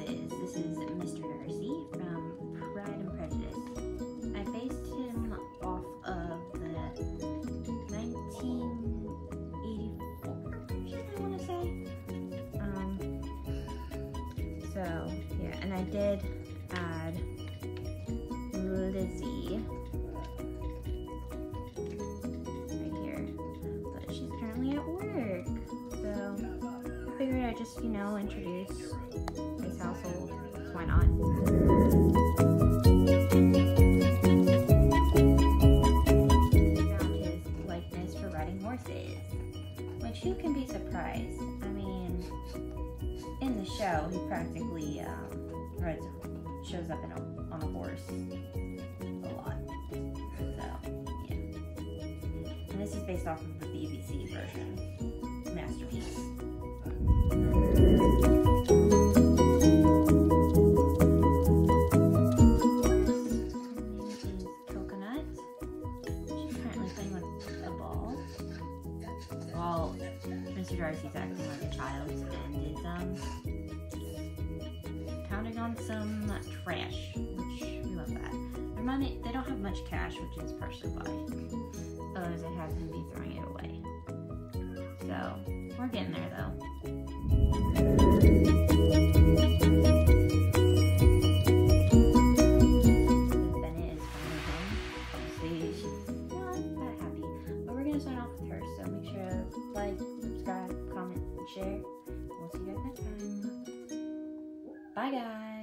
is. This is Mr. Darcy from Pride and Prejudice. I based him off of the 1984 I want to say. Um, so, yeah, and I did add Lizzie right here, but she's currently at work, so figured I'd just, you know, introduce this household. So why not? Found his likeness for riding horses, which you can be surprised. I mean, in the show, he practically um, rides, shows up a, on a horse a lot. So, yeah. And this is based off of the BBC version, Masterpiece. While Mr. Darcy's acting like a child and is um counting on some trash, which we love that. Their money they don't have much cash, which is partially why. Otherwise I'd have him be throwing it away. So we're getting there though. Like, subscribe, comment, and share. We'll see you guys next time. Bye, guys.